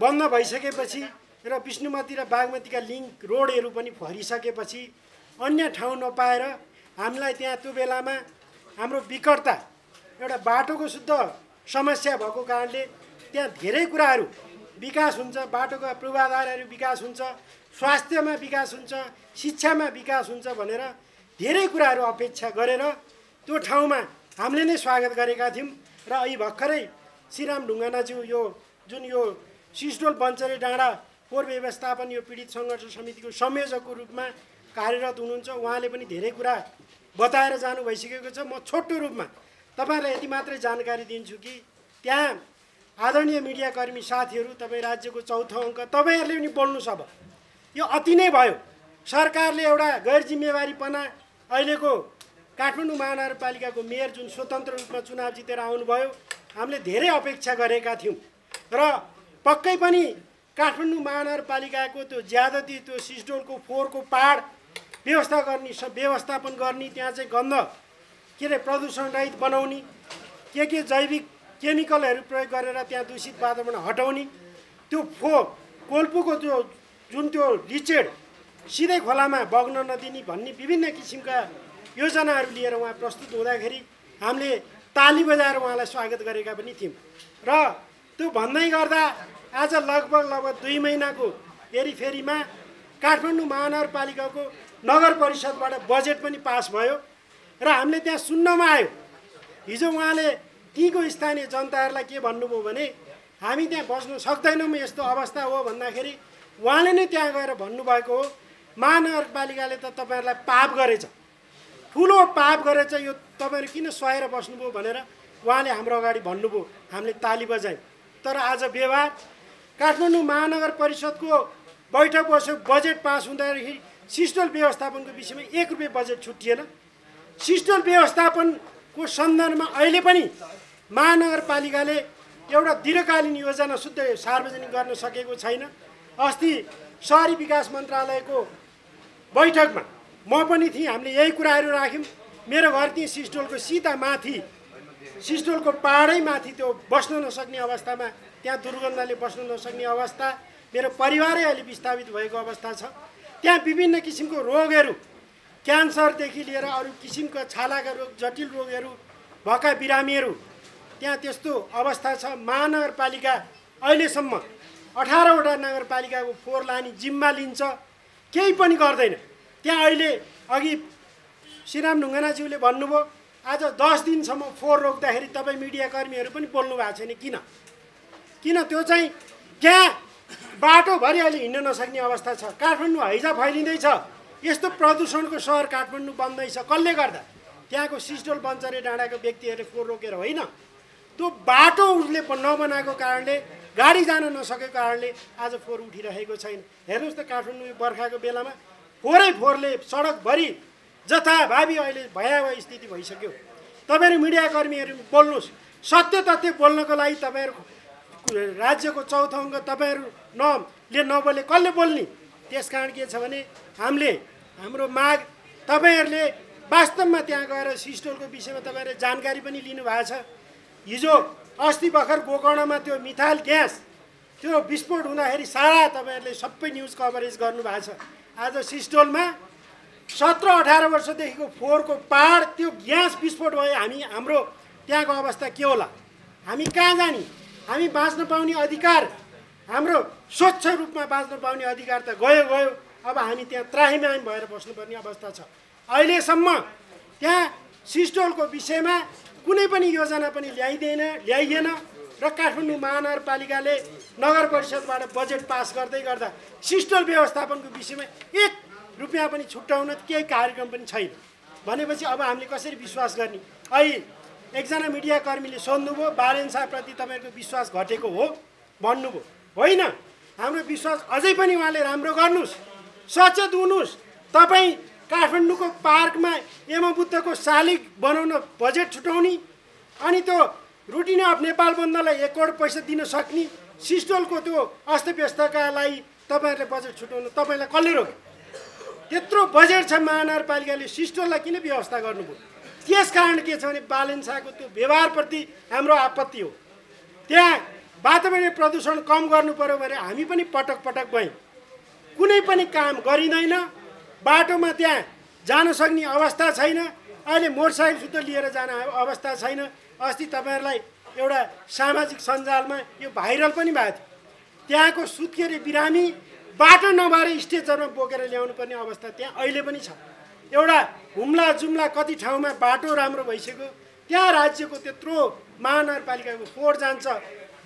बन्द भइसकेपछि र विष्णुमती र बागमतीका लिङ्क रोडहरू पनि भरिसकेपछि अन्य ठाउँ नपाएर हामीलाई त्यहाँ त्यो बेलामा हाम्रो विकटता एउटा बाटोको शुद्ध समस्या भएको कारणले त्यहाँ धेरै कुराहरू विकास हुन्छ बाटोका पूर्वाधारहरू विकास हुन्छ स्वास्थ्यमा विकास हुन्छ शिक्षामा विकास हुन्छ भनेर धेरै कुराहरू अपेक्षा गरेर त्यो ठाउँमा हामीले नै स्वागत गरेका थियौँ। र अहिले भर्खरै श्रीराम ढुङ्गानाज्यू यो जुन यो सिस्डोल बन्चरे डाँडा फोहोर व्यवस्थापन यो पीडित सङ्घर्ष समितिको संयोजकको रूपमा कार्यरत हुनुहुन्छ। उहाँले पनि धेरै कुरा बताएर जानु भइसकेको छ। म छोटो रूपमा तपाईँहरूलाई यति मात्रै जानकारी दिन्छु कि त्यहाँ आदरणीय मिडियाकर्मी साथीहरू तपाईँ राज्यको चौथो अङ्क तपाईँहरूले पनि बोल्नुहोस् अब। यो अति नै भयो। सरकारले एउटा गैर जिम्मेवारीपना अहिलेको काठमाडौँ महानगरपालिकाको मेयर जुन स्वतन्त्र रूपमा चुनाव जितेर आउनुभयो हामीले धेरै अपेक्षा गरेका थियौँ। र पक्कै पनि काठमाडौँ महानगरपालिकाको त्यो ज्यादती त्यो सिसडोलको फोहोरको पाहाड व्यवस्था गर्ने व्यवस्थापन गर्ने त्यहाँ चाहिँ गन्ध के अरे प्रदूषण रहित बनाउने के के जैविक केमिकलहरू प्रयोग गरेर त्यहाँ दूषित वातावरण हटाउने त्यो फो कोल्पुको त्यो जुन त्यो लिचेड सिधै खोलामा बग्न नदिने भन्ने विभिन्न किसिमका योजनाहरू लिएर उहाँ प्रस्तुत हुँदाखेरि हामीले ताली बजाएर उहाँलाई स्वागत गरेका पनि थियौँ। र त्यो भन्दै गर्दा आज लगभग लगभग दुई महिनाको हेरीफेरीमा काठमाडौँ महानगरपालिकाको नगर परिषदबाट बजेट पनि पास भयो र हामीले त्यहाँ सुन्नमा आयो हिजो उहाँले तीको स्थानीय जनताहरूलाई के भन्नुभयो भने हामी त्यहाँ बस्नु सक्दैनौँ यस्तो अवस्था हो भन्दाखेरि उहाँले नै त्यहाँ गएर भन्नुभएको हो महानगरपालिकाले त तपाईँहरूलाई पाप गरेछ। ठुलो पाप गरेछ यो तपाईँहरू किन सुहाएर बस्नुभयो? भनेर उहाँले हाम्रो अगाडि भन्नुभयो। हामीले ताली बजायौँ। तर आज व्यवहार काठमाडौँ महानगर परिषदको बैठक बस्यो बजेट पास हुँदाखेरि सिस्टल व्यवस्थापनको विषयमा एक रुपियाँ बजेट छुट्टिएन। सिस्टल व्यवस्थापनको सन्धानमा अहिले पनि महानगरपालिकाले एउटा दीर्घकालीन योजना शुद्ध सार्वजनिक गर्न सकेको छैन। अस्ति सहरी विकास मन्त्रालयको बैठकमा म पनि थिएँ हामीले यही कुराहरू राख्यौँ। मेरो घर त्यहीँ सिस्टोलको सिधा माथि सिस्टोलको पाहाडै माथि त्यो बस्न नसक्ने अवस्थामा त्यहाँ दुर्गन्धले बस्न नसक्ने अवस्था मेरो परिवारै अहिले विस्थापित भएको अवस्था छ। त्यहाँ विभिन्न किसिमको रोगहरू क्यान्सरदेखि लिएर अरू किसिमका छालाका रोग जटिल रोगहरू भएका बिरामीहरू त्यहाँ त्यस्तो अवस्था छ। महानगरपालिका अहिलेसम्म अठारवटा नगरपालिकाको फोहोर लाने जिम्मा लिन्छ केही पनि गर्दैन। त्यहाँ अहिले अघि श्रीराम ढुङ्गानाज्यूले भन्नुभयो आज दस दिनसम्म फोहोर रोक्दाखेरि तपाईँ मिडियाकर्मीहरू पनि बोल्नु भएको छैन किन? किन? त्यो चाहिँ त्यहाँ बाटोभरि अहिले हिँड्न नसक्ने अवस्था छ। काठमाडौँ हैजा फैलिँदैछ। यस्तो प्रदूषणको सहर काठमाडौँ बन्दैछ कसले गर्दा? त्यहाँको सिस्टोल बन्चरे डाँडाको व्यक्तिहरूले फोहोर रोकेर होइन? त्यो बाटो उसले नबनाएको कारणले गाडी जान नसकेको कारणले आज फोहोर उठिरहेको छैन। हेर्नुहोस् त काठमाडौँ बर्खाको बेलामा फोहोरै फोहोरले सडकभरि जथाभावी अहिले भयावह स्थिति भइसक्यो। तपाईँहरू मिडियाकर्मीहरू बोल्नुहोस्। सत्य तथ्य बोल्नको लागि तपाईँहरू राज्यको चौथो अङ्क तपाईँहरू नले नबोले कसले बोल्ने? त्यस कारण के छ भने हामीले हाम्रो माग तपाईँहरूले वास्तवमा त्यहाँ गएर सिस्टोलको विषयमा तपाईँहरूले जानकारी पनि लिनुभएको छ। हिजो अस्ति भर्खर गोकर्णमा त्यो मिथाल ग्यास त्यो विस्फोट हुँदाखेरि सारा तपाईँहरूले सबै न्युज कभरेज गर्नुभएको छ। आज सिस्टोलमा सत्र अठार वर्षदेखिको फोहोरको पाहाड त्यो ग्यास विस्फोट भयो हामी हाम्रो त्यहाँको अवस्था के होला? हामी कहाँ जाने? हामी बाँच्न पाउने अधिकार हाम्रो स्वच्छ रूपमा बाँच्न पाउने अधिकार त गयो गयो। अब हामी त्यहाँ त्राहिमाम भएर बस्नुपर्ने अवस्था छ। अहिलेसम्म त्यहाँ सिस्टोलको विषयमा कुनै पनि योजना पनि ल्याइँदैन ल्याइएन र काठमाडौँ महानगरपालिकाले नगर परिषदबाट बजेट पास गर्दै गर्दा सिस्टोल व्यवस्थापनको विषयमा एक रुपियाँ पनि छुट्याउन केही कार्यक्रम पनि छैन। भनेपछि अब हामीले कसरी विश्वास गर्ने? अहिले एकजना मिडियाकर्मीले सोध्नुभयो बालेन शाहप्रति तपाईँहरूको विश्वास घटेको हो? भन्नुभयो। होइन हाम्रो विश्वास अझै पनि उहाँले राम्रो गर्नुहोस् सचेत हुनुहोस्। तपाईँ काठमाडौँको पार्कमा यमबुद्धको शालिग बनाउन बजेट छुटाउने अनि त्यो रुटिन अफ नेपाल बन्दलाई एक करोड पैसा दिन सक्ने सिस्टोलको त्यो अस्तव्यस्तका लागि तपाईँहरूले बजेट छुटाउनु तपाईँलाई कसले रोक्यो? त्यत्रो बजेट छ महानगरपालिकाले सिस्टोललाई किन व्यवस्था गर्नुभयो? त्यस कारण के छ भने बालेन शाहको त्यो व्यवहारप्रति हाम्रो आपत्ति हो। त्यहाँ वातावरणीय प्रदूषण कम गर्नु पऱ्यो भने हामी पनि पटक पटक गयौँ। कुनै पनि काम गरिँदैन बाटोमा त्यहाँ जान सक्ने अवस्था छैन अहिले मोटरसाइकल लिएर जान अवस्था छैन। अस्ति तपाईँहरूलाई एउटा सामाजिक सञ्जालमा यो भाइरल पनि भएको थियो। त्यहाँको सुत्केरी बिरामी बाटो नभएर स्टेजहरूमा बोकेर ल्याउनु पर्ने अवस्था त्यहाँ अहिले पनि छ। एउटा हुम्ला जुम्ला कति ठाउँमा बाटो राम्रो भइसक्यो त्यहाँ राज्यको त्यत्रो महानगरपालिकाको फोहोर जान्छ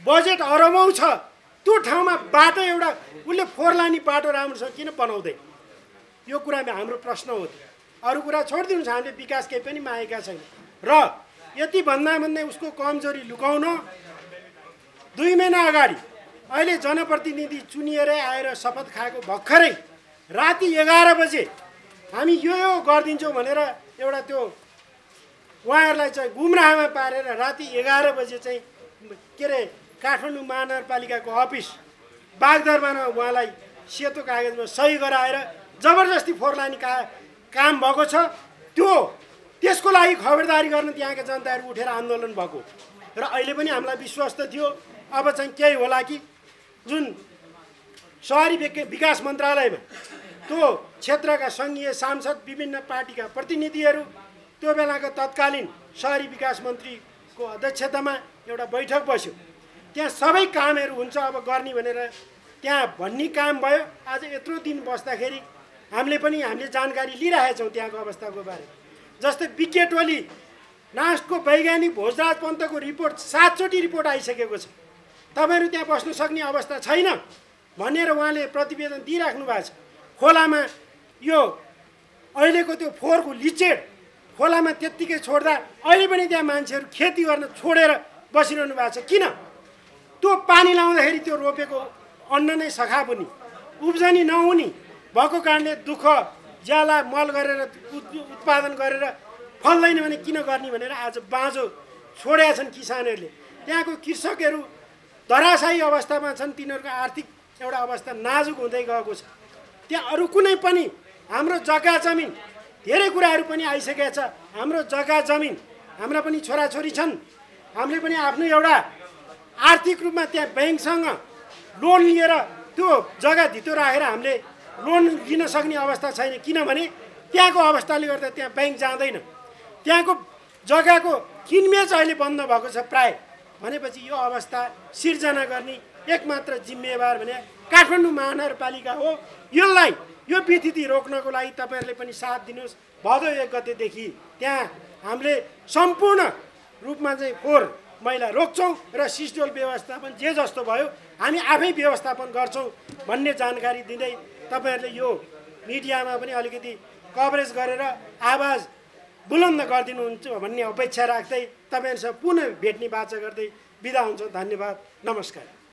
बजेट अरबौँ छ। त्यो ठाउँमा बाटो एउटा उसले फोहोर लाने बाटो राम्रोसँग किन बनाउँदै? यो कुरामा हाम्रो प्रश्न हो। अरू कुरा छोडिदिनुहोस् हामीले विकास केही पनि मागेका छैन। र यति भन्दा भन्दै उसको कमजोरी लुकाउन दुई महिना अगाडि अहिले जनप्रतिनिधि चुनिएर आएर शपथ खाएको भर्खरै राति एघार बजे हामी यो यो गरिदिन्छौँ भनेर एउटा त्यो उहाँहरूलाई चाहिँ गुमराहमा पारेर राति एघार बजे चाहिँ के अरे काठमाडौँ महानगरपालिकाको अफिस बागदरबारमा उहाँलाई सेतो कागजमा सही गराएर जबरजस्ती फोहोर लाने का काम भएको छ। त्यो त्यसको लागि खबरदारी गर्न त्यहाँका जनताहरू उठेर आन्दोलन भएको। र अहिले पनि हामीलाई विश्वास त थियो। अब चाहिँ केही होला कि? जुन सहरी विकास मन्त्रालयमा त्यो क्षेत्रका सङ्घीय सांसद विभिन्न पार्टीका प्रतिनिधिहरू त्यो बेलाको तत्कालीन सहरी विकास मन्त्रीको अध्यक्षतामा एउटा बैठक बस्यो। त्यहाँ सबै कामहरू हुन्छ अब गर्ने भनेर त्यहाँ भन्ने काम भयो। आज यत्रो दिन बस्दाखेरि हामीले पनि हामीले जानकारी लिइरहेका छौँ त्यहाँको अवस्थाको बारे। जस्तै बिके टोली नास्टको वैज्ञानिक भोजराज पन्तको रिपोर्ट सातचोटि रिपोर्ट आइसकेको छ। तपाईँहरू त्यहाँ बस्नु सक्ने अवस्था छैन भनेर उहाँले प्रतिवेदन दिइराख्नु भएको छ। खोलामा यो अहिलेको त्यो फोहोरको लिचेड खोलामा त्यत्तिकै छोड्दा अहिले पनि त्यहाँ मान्छेहरू खेती गर्न छोडेर बसिरहनु भएको छ। किन? त्यो पानी लाउँदाखेरि त्यो रोपेको अन्न नै सखा पनि उब्जनी नहुने भएको कारणले दुःख ज्याला मल गरेर उत्पादन गरेर फल्दैन भने किन गर्ने भनेर आज बाँझो छोडेका छन् किसानहरूले। त्यहाँको कृषकहरू धराशायी अवस्थामा छन् तिनीहरूको आर्थिक एउटा अवस्था नाजुक हुँदै गएको छ। त्यहाँ अरू कुनै पनि हाम्रो जग्गा जमिन धेरै कुराहरू पनि आइसकेका छ। हाम्रो जग्गा जमिन हाम्रा पनि छोराछोरी छन्। हामीले पनि आफ्नो एउटा आर्थिक रूपमा त्यहाँ ब्याङ्कसँग लोन लिएर त्यो जग्गा धितो राखेर हामीले लोन लिन सक्ने अवस्था छैन। किनभने त्यहाँको अवस्थाले गर्दा त्यहाँ ब्याङ्क जाँदैन। त्यहाँको जग्गाको किनमेच अहिले बन्द भएको छ प्राय। भनेपछि यो अवस्था सिर्जना गर्ने एकमात्र जिम्मेवार भने काठमाडौँ महानगरपालिका हो। यसलाई यो विथिति रोक्नको लागि तपाईँहरूले पनि साथ दिनुहोस्। भदौ एक गतेदेखि त्यहाँ हामीले सम्पूर्ण रूपमा चाहिँ फोहोर मैला रोक्छौँ र सिस्टोल व्यवस्थापन जे जस्तो भयो हामी आफै व्यवस्थापन गर्छौँ भन्ने जानकारी दिँदै तपाईँहरूले यो मिडियामा पनि अलिकति कभरेज गरेर आवाज बुलन्द गरिदिनुहुन्छ भन्ने अपेक्षा राख्दै तपाईँहरूसँग पुनः भेट्ने बाचा गर्दै बिदा हुन्छ। धन्यवाद। नमस्कार।